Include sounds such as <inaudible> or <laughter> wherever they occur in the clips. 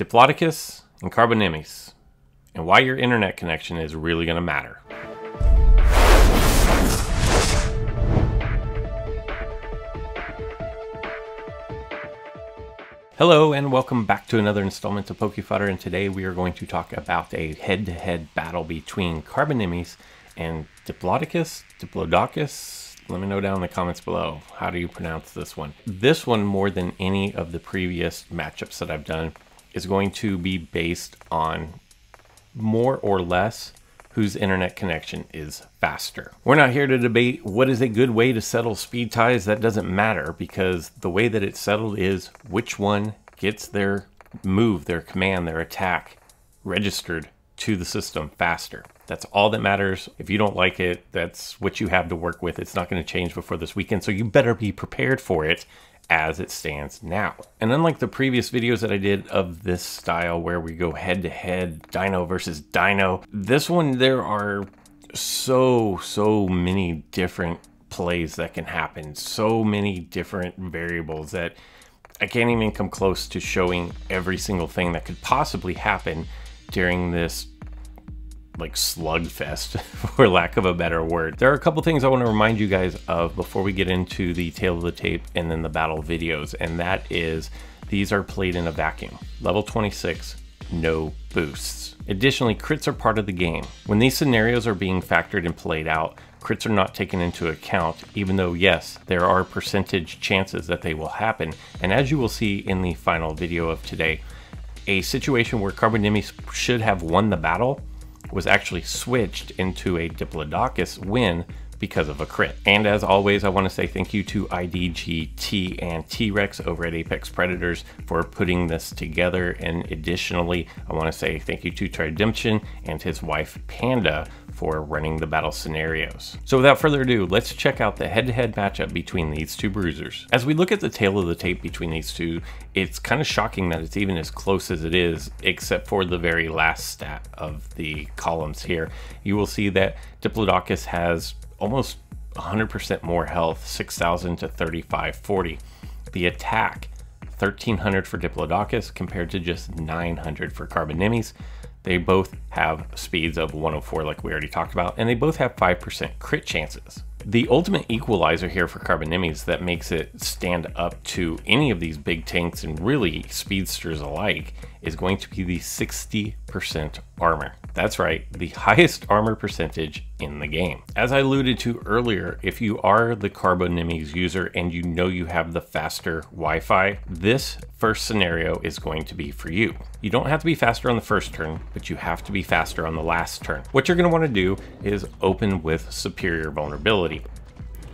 Diplodocus and Carbonemys, and why your internet connection is really going to matter. Hello and welcome back to another installment of Pokefodder and today we are going to talk about a head-to-head -head battle between Carbonemys and Diplodocus, Diplodocus. Let me know down in the comments below, how do you pronounce this one? This one, more than any of the previous matchups that I've done, is going to be based on more or less whose internet connection is faster. We're not here to debate what is a good way to settle speed ties. That doesn't matter because the way that it's settled is which one gets their move, their command, their attack registered to the system faster. That's all that matters. If you don't like it, that's what you have to work with. It's not going to change before this weekend, so you better be prepared for it as it stands now. And unlike the previous videos that I did of this style where we go head to head, dino versus dino, this one there are so, so many different plays that can happen, so many different variables that I can't even come close to showing every single thing that could possibly happen during this like slugfest, <laughs> for lack of a better word. There are a couple things I want to remind you guys of before we get into the tale of the tape and then the battle videos, and that is these are played in a vacuum. Level 26, no boosts. Additionally, crits are part of the game. When these scenarios are being factored and played out, crits are not taken into account, even though yes, there are percentage chances that they will happen. And as you will see in the final video of today, a situation where Carbonemys should have won the battle was actually switched into a Diplodocus win because of a crit. And as always, I want to say thank you to IDGT and T-Rex over at Apex Predators for putting this together. And additionally, I want to say thank you to Tridemption and his wife Panda for running the battle scenarios. So without further ado, let's check out the head-to-head -head matchup between these two bruisers. As we look at the tale of the tape between these two, it's kind of shocking that it's even as close as it is, except for the very last stat of the columns here. You will see that Diplodocus has almost 100% more health, 6,000 to 3540. The attack, 1300 for Diplodocus compared to just 900 for Carbonemys. They both have speeds of 104 like we already talked about, and they both have 5% crit chances. The ultimate equalizer here for Carbonemys that makes it stand up to any of these big tanks and really speedsters alike is going to be the 60% armor. That's right, the highest armor percentage in the game. As I alluded to earlier, if you are the Carbonemys user and you know you have the faster Wi-Fi, this first scenario is going to be for you. You don't have to be faster on the first turn, but you have to be faster on the last turn. What you're gonna wanna do is open with superior vulnerability.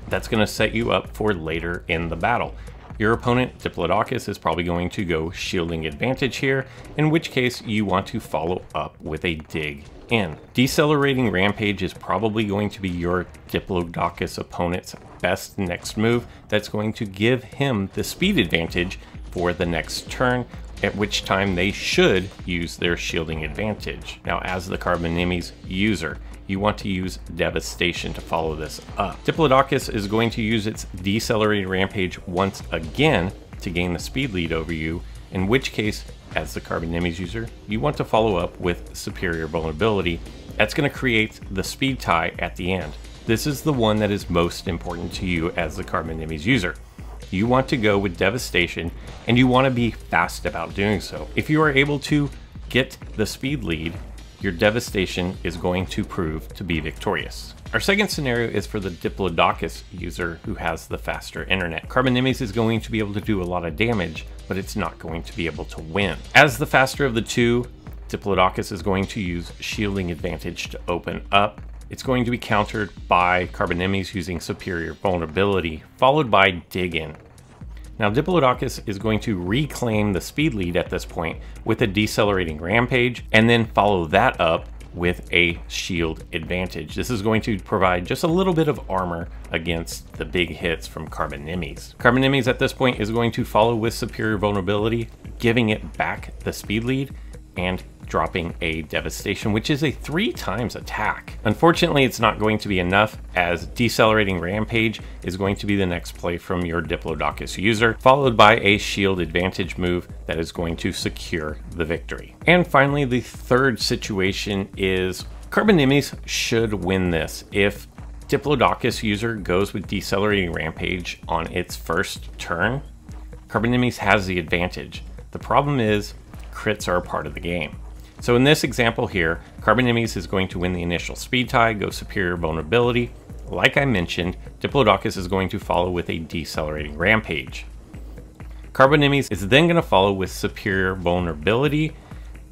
That's gonna set you up for later in the battle. Your opponent, Diplodocus, is probably going to go shielding advantage here, in which case you want to follow up with a dig in. Decelerating Rampage is probably going to be your Diplodocus opponent's best next move that's going to give him the speed advantage for the next turn, at which time they should use their shielding advantage. Now, as the Carbonemys user, you want to use Devastation to follow this up. Diplodocus is going to use its Decelerated Rampage once again to gain the speed lead over you, in which case, as the Carbonemys user, you want to follow up with Superior Vulnerability. That's going to create the speed tie at the end. This is the one that is most important to you as the Carbonemys user. You want to go with Devastation, and you want to be fast about doing so. If you are able to get the speed lead your devastation is going to prove to be victorious. Our second scenario is for the Diplodocus user who has the faster internet. Carbonemys is going to be able to do a lot of damage, but it's not going to be able to win. As the faster of the two, Diplodocus is going to use shielding advantage to open up. It's going to be countered by Carbonemys using superior vulnerability, followed by dig in. Now Diplodocus is going to reclaim the speed lead at this point with a decelerating rampage and then follow that up with a shield advantage. This is going to provide just a little bit of armor against the big hits from Carbonemys. Carbonemys at this point is going to follow with superior vulnerability, giving it back the speed lead and dropping a Devastation, which is a three times attack. Unfortunately, it's not going to be enough as Decelerating Rampage is going to be the next play from your Diplodocus user, followed by a Shield Advantage move that is going to secure the victory. And finally, the third situation is Carbonemys should win this if Diplodocus user goes with Decelerating Rampage on its first turn. Carbonemys has the advantage. The problem is crits are a part of the game. So in this example here, Carbonemys is going to win the initial speed tie, go superior vulnerability. Like I mentioned, Diplodocus is going to follow with a decelerating rampage. Carbonemys is then going to follow with superior vulnerability,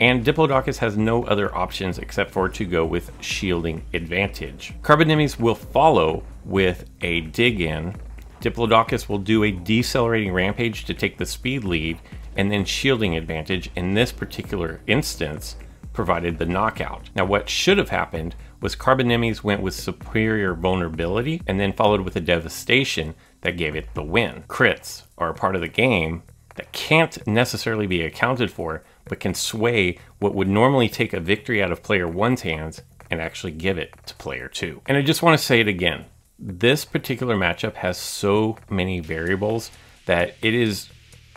and Diplodocus has no other options except for to go with shielding advantage. Carbonemys will follow with a dig in. Diplodocus will do a decelerating rampage to take the speed lead, and then shielding advantage in this particular instance provided the knockout. Now what should have happened was Carbonemys went with superior vulnerability and then followed with a devastation that gave it the win. Crits are a part of the game that can't necessarily be accounted for, but can sway what would normally take a victory out of player one's hands and actually give it to player two. And I just want to say it again. This particular matchup has so many variables that it is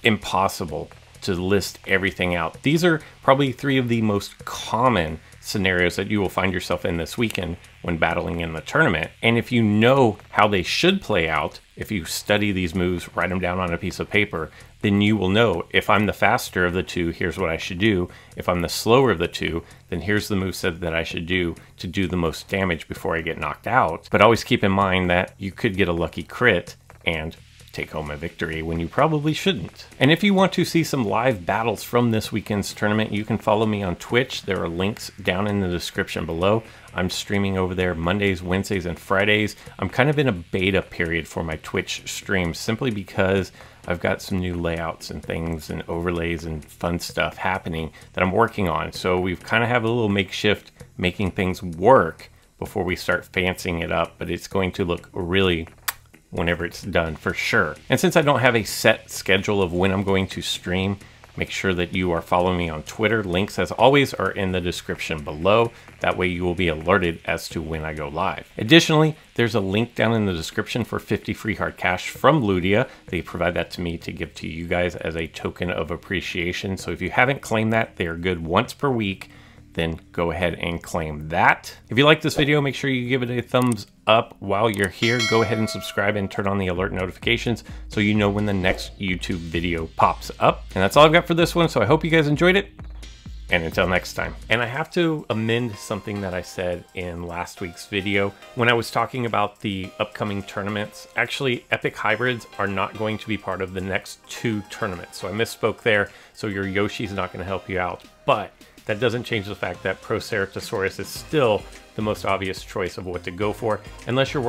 impossible to list everything out. These are probably three of the most common scenarios that you will find yourself in this weekend when battling in the tournament. And if you know how they should play out, if you study these moves, write them down on a piece of paper, then you will know if I'm the faster of the two, here's what I should do. If I'm the slower of the two, then here's the move set that I should do to do the most damage before I get knocked out. But always keep in mind that you could get a lucky crit and take home a victory when you probably shouldn't. And if you want to see some live battles from this weekend's tournament, you can follow me on Twitch. There are links down in the description below. I'm streaming over there Mondays, Wednesdays, and Fridays. I'm kind of in a beta period for my Twitch streams simply because I've got some new layouts and things and overlays and fun stuff happening that I'm working on. So we've kind of have a little makeshift making things work before we start fancying it up, but it's going to look really whenever it's done for sure. And since I don't have a set schedule of when I'm going to stream, make sure that you are following me on Twitter. Links, as always, are in the description below. That way you will be alerted as to when I go live. Additionally, there's a link down in the description for 50 free hard cash from Ludia. They provide that to me to give to you guys as a token of appreciation. So if you haven't claimed that, they are good once per week then go ahead and claim that. If you like this video, make sure you give it a thumbs up while you're here. Go ahead and subscribe and turn on the alert notifications so you know when the next YouTube video pops up. And that's all I've got for this one, so I hope you guys enjoyed it. And until next time. And I have to amend something that I said in last week's video when I was talking about the upcoming tournaments. Actually, Epic Hybrids are not going to be part of the next two tournaments. So I misspoke there. So your Yoshi's not going to help you out. But that doesn't change the fact that Proceratosaurus is still the most obvious choice of what to go for, unless you're